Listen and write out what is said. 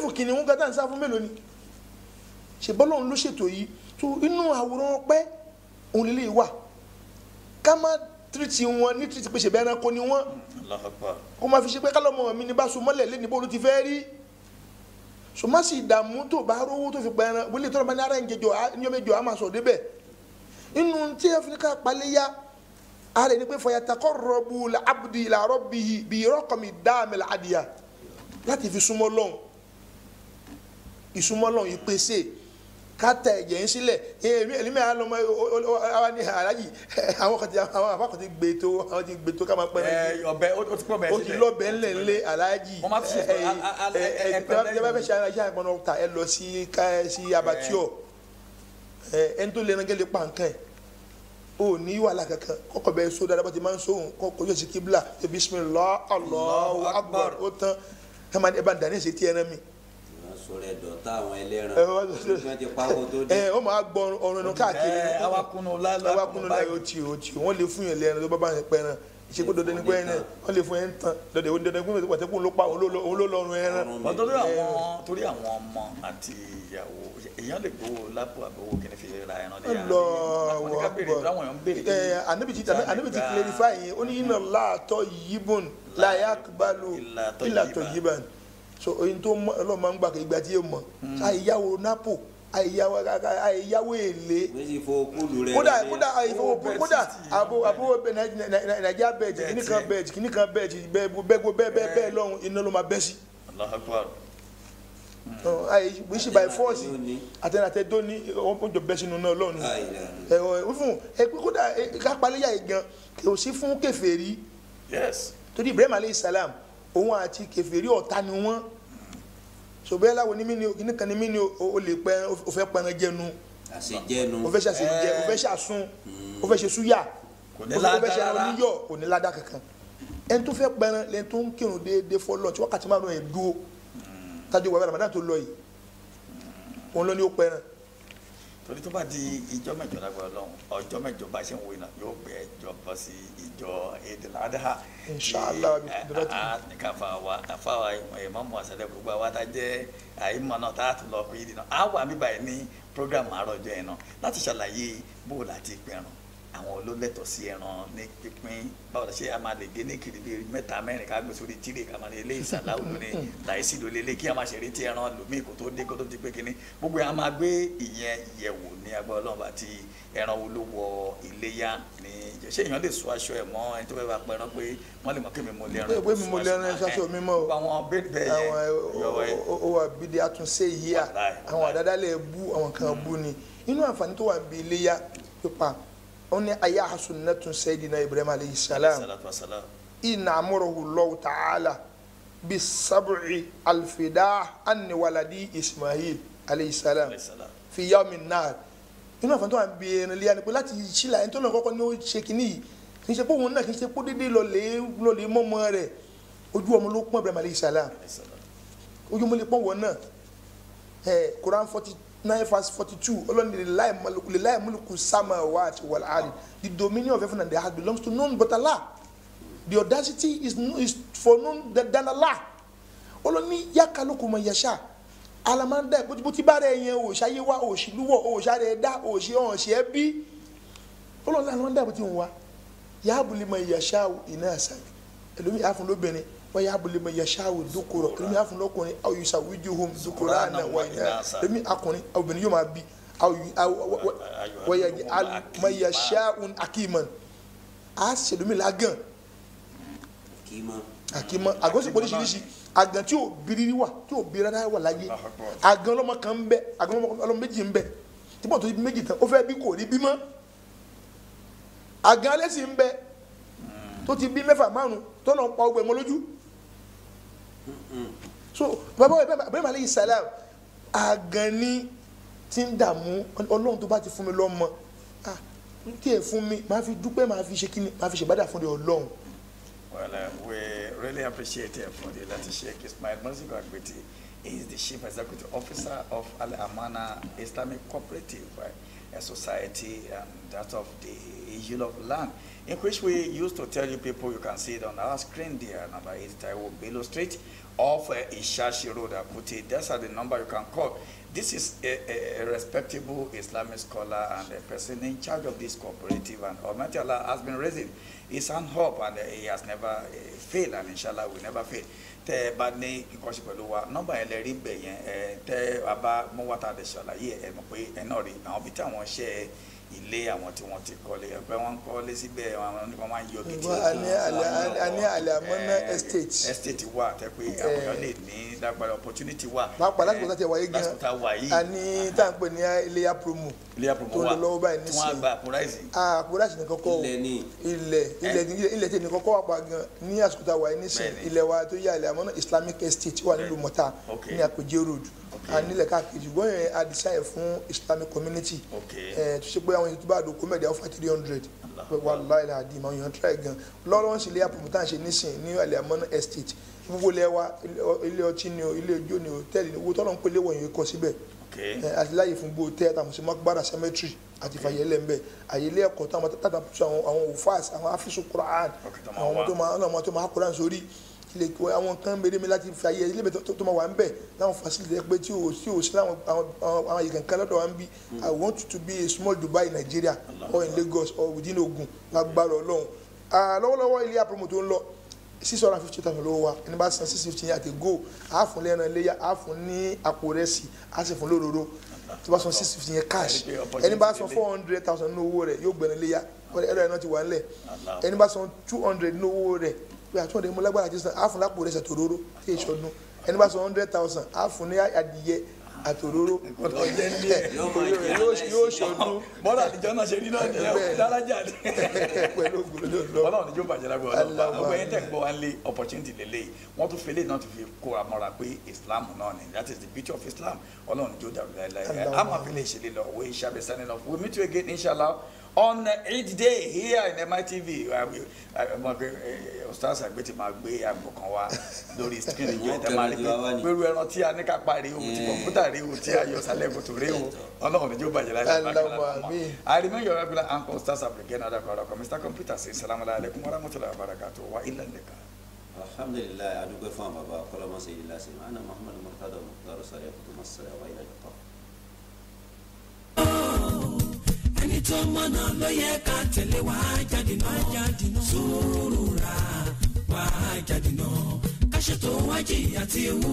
ìfò kìnìún gata ń sá fún mélòó ni? Ṣe bọ́lọ́run ló ṣètò yìí? Tó inú àwòrán ọpẹ́ òun lè lè wà. Ká má tírìtì wọn ní tírìtì pé ṣe bẹ́ẹ̀ ẹranko ni wọ́n. Kó má fi ṣe pé kálọ́mọ mi ní bá so mọ́lẹ̀ lé ní bó ló ti fẹ́ rí. So má sì dààmú tó bá rówó tó fi pa ẹran. Wọlé tó bá ní ara ń jẹjọ ní ọmọ ìjọ àmà sọ̀ débẹ̀. Inú tí ká paléyà ara ẹni pé fayatakọ́ rọ́bù la rọ́bì bí rọ́kọ̀mì dáàmì la adìyà láti fi súnmọ́ lọ́hùn ìsúnmọ́ lọ́hùn ìpèsè kátà ẹ̀jẹ̀ ń sílẹ̀. Èmi èmi àá lọ́mọ àwọn ní alájì àwọn kan ti àwọn àbá kan ti gbé tó àwọn ti gbé tó ká máa pẹ́ ẹ ọbẹ ó ti pọ̀ bẹ́ẹ̀ o ti lọ́bẹ̀ ńlẹ̀ ńlẹ̀ ṣe- ẹ bá fẹ́ ṣe alájà ìpọn náà ta ẹ lọ sí sí abattoir. Ẹ. Ẹni tó lè rangẹ́ lè pa nǹkan ẹ̀ o ní wàhálà kankan. Kọ́kọ́ bẹ́ẹ̀ so dáadáa bá ti máa ń so òun kọ́kọ́ yóò sì kíbla. Bismillah Allahu akbar ó tán. Ẹ bá dání ṣe tí ẹ rán mi sọ̀rọ̀ ẹ̀dọ̀tá àwọn ẹlẹ́ran. Wọ́n ti pawó tó dé. ẹ ó máa gbọ́ ọ̀run ẹnu káàkiri. ẹ awakunu lálẹ́ awakunu ti ó ti. Wọ́n lè fún yẹn lẹ́nu tó bá bá yẹn pẹ́ran. Ìṣègùn dandan ní pẹ́ran wọ́n lè fún yẹn tán. Dandan ìwé dandan gbọ́dọ̀ wàtẹ́kùn ló pa lọ́rùn ẹran. Ọrùn torí àwọn torí àwọn ọmọ àti ìyàwó èèyàn lè gbowó lápò àbówó kìíní fi ra ẹran lẹ́yìn lọ àwọn ká béèrè táwọn èèyàn ń béèrè pé ẹ anabi ti anabi ti clarify yẹn. Ó ní iná láàtọ̀ yibun láyé akubalu Illa ìlàtọ̀ yiban so oyin tó mọ ọlọ́run máa ń gbà kí ìgbà tí yé mọ. Àyíyáwó napo àyíyáwó àyíyáwó èlé. Kódà kódà àyífowó bẹ́ẹ̀ kódà àbò nàìjíríà bẹ́ẹ̀tì kìíní kan bẹ́ẹ̀tì kìíní kan bẹ́ẹ̀tì bẹ́ẹ̀ bẹ́ẹ̀ bẹ́ẹ̀ lọ́hùn iná ló máa bẹ́ sí. Wíṣí by force. Àtẹnatẹ tó ní jọ bẹ́ sínú náà lọ́hùn Láì láì. ẹ ọ fún ẹ pé kódà ẹ, ká paléyà yìí gan kò sí fún kèfèrí. Torí Ibrahim alayhi salam òun àti kèfèrí ọ̀tá ni wọ́n. Ṣòbẹ́ láwo ní mí ni o kìíní kan ní mí ni o lè pẹ́ o fẹ́ pẹ́ran jẹnu. O fẹ́ ṣàṣejẹ o fẹ́ ṣàsun o fẹ́ ṣe súyà. O fẹ́ ṣe oníyọ̀ kò ní ládàá kankan. Ẹni tó fẹ́ pẹ́ran lẹni tó ń kírun déédéé fọlọ́ tí wákàtí márùn ẹ̀ dúró. Tájú wàhálà Ramadan tó lọ yìí. Òun lọ ní ó pẹ́ran torí tó bá di ìjọ mẹ́jọ lágbára Ọlọ́run ọjọ́ mẹ́jọ bá ṣe ń wo iná yóò gbé ẹjọ́ bọ́ sí ìjọ Eidul Adha. Inshallah, Tí, bí ẹ, kudurati. a- a nìkan fa wa fa wa ìmọ̀mù àṣẹlẹ̀ gbogbo àwa tá jẹ́ àìmọ̀ náà tá a tún lọ pé ìdì náà. Á wà mí báyìí ní programu àárọ̀ ọjọ́ yẹn náà láti ṣàlàyé bó o láti pẹ̀rùn àwọn olólẹ́tọ̀ sí ẹran ní pínpín. Báwo la ṣe a máa lè gé ní kiri bíi mẹ́ta mẹ́rin ká gbé sórí tíre ká máa lè lé ìsàláwò ní láìsí ló lélẹ̀ kí a máa ṣeré tí ẹran lòmíì kò tó dé kó tó ti pé kínní gbogbo a máa gbé ìyẹn yẹ̀wò ní agbára Ọlọ́run àti ẹran wo ló wọ iléyà ní ṣé èèyàn lè sọ aṣọ ẹ̀ mọ́? Ẹni tó fẹ́ bá pẹran pé wọ́n lè mọ̀ kí mi mo lè ẹran Pé- pé mi mo lè ẹran ṣaṣọ mi mọ́ o. gbogbo àwọn bẹ́ẹ̀ bẹ́ẹ̀ yẹn àwọn yọ̀wọ̀ ẹ̀ ó wà bíi àtúnṣe yìí à Wàláì, àwọn wàláì. àdádálẹ̀ bú àwọn kan bú ni. Inú àǹfààní tó wà bí iléyà pípa wọn ní ayé sunnatun sayyidina Ibrahim alayhi salam. Wa inna amurahu Allahu ta'ala bi sab'i alfida anni waladi Ismail alayhi salam fi yawmin nar. Inú àǹfààní tó wà bí ẹran iléyà ni pé láti ṣílà ẹni tó lọ kọ́kọ́ ní ó ṣe kínní yìí. Kì í ṣe pé òun náà kì í ṣe pé dédé lọ lè lọ lè mọ́mọ́ rẹ̀. Ojú ọmọ ló pọ́n Ibrahim alayhi salam. Ojú mo lè pọ́n wọ náà. Ẹ Quran forty nine verse forty two ọlọ́ni lè láì mọ́lùkù lè láì mọ́lùkù sámà wà àti wàlá àrí the dominion of heaven and the earth belongs to none but Allah. The audacity is, is for none than Allah. Ọlọ́ni yàkàlùkù mọ̀ yẹ̀ṣà alamanda bó ti bá rẹ̀ yẹn òòṣàyé wa òòṣìlúwọ̀ òòṣàrẹ̀ ẹ̀dá òòṣì ọ̀hánṣẹ́ ẹbí. Ọlọ́ni alamanda bó ti ń wa yàbùlì mọ̀ yẹ̀ṣà iná àṣà ẹlòmíì àfún lóbìnrin wọ́n yàbùlì mọ̀ yẹ̀ṣà dúkúrọ̀ ẹlòmíì àfún lọ́kùnrin àwọn yóò ṣàwùjú hom dúkúrọ̀ àná wà iná ẹlòmíì akùnrin obìnrin yóò máa bí wọ́n yẹ mọ̀ yẹ̀ṣà akíman a ṣèlómi lágàn. Kì í mọ. àkímọ́ àgọ́ sì políṣiríṣi àgàn tí ò biriri wà tí ò bi rárá wà láyé. Àgàn ọlọ́mọ kan ń bẹ àgàn ọlọ́mọ méjì ń bẹ. Tí bọ́ọ̀ tó bí méjì tán ó fẹ́ bí kò rí bímọ àgàn alẹ́ sì ń bẹ. Tó ti bí mẹ́fà márùn tó náà pa ọgbẹ́ mọ́ lójú so bàbá wa Ibrahim alayhi salam àgàn ni ti ń dààmú ọlọ́run tó bá ti fún mi lọ́mọ ah tí ẹ̀ fún mi máa fi dúpẹ́ máa fi ṣe kíni máa fi ṣèbádà fún mi ọlọ́run. Well, uh, we really appreciate for the Lati Sheikh Ismail Mosigo Agbeti. He is the Chief Executive Officer of Al Amana Islamic Cooperative, right? A society and that of the issue of land, in which we used to tell you people, you can see it on our screen there, number 8 Taiwo Bello Street, off Ishashi Road, Akuti. That's the number you can call. This is a, a, a respectable Islamic scholar and a person in charge of this cooperative, and Almighty Allah has been raising his hand up, and he has never uh, failed, and inshallah will never fail. tẹ ẹ bá ní nǹkan ṣe pẹ̀lú wa nọ́mbà yẹn lè rí bẹ̀ yẹn tẹ ẹ bá mú wá tá a lè ṣàlàyé ẹ mọ̀ pé ẹ rí ilé àwọn tí wọ́n ti kọ́lé. Ẹgbẹ́ wọn kọ́lé síbẹ̀ àwọn ní wọ́n máa ń yọ gidi. a ní ní àlẹ́ àmọ́ná estate. estate wà tẹ pé àwọn èèyàn lè ní lágbára opportunity wà. pàápàá lásìkò tá a ti wáyé gan a wà ní tá à ń pè ní iléyà promo. iléyà promo tó ń wà. lọ lọ́wọ́ báyìí tí wọ́n á nísìnyí. gba àpòráìsì. àpòráìsì nìkan kọ́ o. Ilẹ̀ ní ilẹ̀ ilẹ̀ ilẹ̀ ilẹ̀ tèmi kọ́kọ́ wà pa gan ní àsìkò tá a wáyé nísìnyí. Ilẹ̀ wa tó yà ilẹ̀ àmọ́ná islamic estate wà nílùú mọ́ta ní àpèjẹ road. A nílẹ̀ káàkiri ṣùgbọ́n yẹn a design fún islamic community. Tó ṣe pé àwọn bá àdókò mẹ́ẹ̀dẹ́ àwọn five three hundred. Wàláì là dì máa yàn try gan. Lọ́rọ́ ń ṣe ilé àpòmù tá à ń ṣe nísìn ní alẹ́ àmọ́nà estate. Gbogbo wa ilé ọtí ni o ilé ijó ni o ni owó tọ́lọ́ ń pè léwọ̀ yẹn kọ síbẹ̀. Àti láàyè fún gbogbo tẹ́ àtàwọn sí makbara cemetery àti fàyẹlẹ ń bẹ. Àyè ilé ẹ̀kọ́ táwọn tàbí àwọn òfàs àwọn afisu quran àwọn ọmọ tó máa quran sórí ilé àwọn kan mèremè láti fi ayé ilé ìbẹ̀ tó máa wà ń bẹ̀ láwọn facility pé tí o tí o sí láwọn àwọn àyè kankan lọ́dọ̀ wa ń bí. I want to be a small dubai in nigeria or in lagos or within ogun. Lágbára ọlọ́run. Lọ́wọ́lọ́wọ́ ilé àpòmù tó ń lọ six hundred and fifty thousand lówó wa. Ẹni bá san six fifty yẹn àti go a fún lẹ́ran iléyà a fún ní àpò rẹsì a sì fún lóróró. Tó bá san six fifty yẹn cash Ẹni bá san four hundred thousand ní owó rẹ̀ yóò gbẹ̀rẹ̀ iléyà ẹ̀rọ ẹ̀ náà ti wà nílẹ̀. Ẹni bá san two hundred ní owó rẹ̀ pé àtúntò ẹ̀mú lágbára àti san a fún lápò rẹsì àtòróró tí èso ọdún ẹni bá san hundred thousand a fún ní adìyẹ àtòróró. Ọjọ́ ní ẹ̀ yóò yóò yóò ṣọdún bọ́lá àtijọ́ náà ṣe rí náà nìyẹn dárájà ni. pẹ̀lú ògùn lọ́dọ̀ ọlọ́run. Ní jó bàjẹ́ Allahumma ọgbẹ́ yẹn tẹ̀ gbọ́ wá lé opportunity lélẹ̀ wọ́n tún fẹ́lẹ́ náà tún fi kóra mọ́ra pé islam náà ni. That is the beauty of islam. Ọlọ́run jó dàrú láéláé. Allahumma. a máa fẹ́lẹ́ ìṣẹ̀lẹ̀ lọ. Òwe iṣẹ́ abẹ sani lọ. We meet you again inshallah on eid day here in mitv àgbẹ̀ ti máa gbé àgbò kan wá lórí screen ìjọ ìtẹ́ máa rí pé pẹ̀lú ẹran tí a ní ká parí o ti kọ̀ǹpútà rí o tí a yọ sálẹ̀ kòtò rí o ọlọ́run ní jó bàjẹ́ láéláé Allahumma amin. I remain your regular Stars African, other Koroko. Mr. Computer says, Salaam alaikum wa rahmatullahi wa barakatuh. Wa illa lika. alhamdulilayi adúgbò fún baba kọlọmọsẹ yìí lásìkò ana muhammadu murtado mukhtar sari akutu masala wa ilà lọkọ. Ẹni tó mọ̀nà ló yẹ ká tẹ̀lé wá jáde náà sùúrù ra wá jáde náà ká ṣètò wájì àti ewu.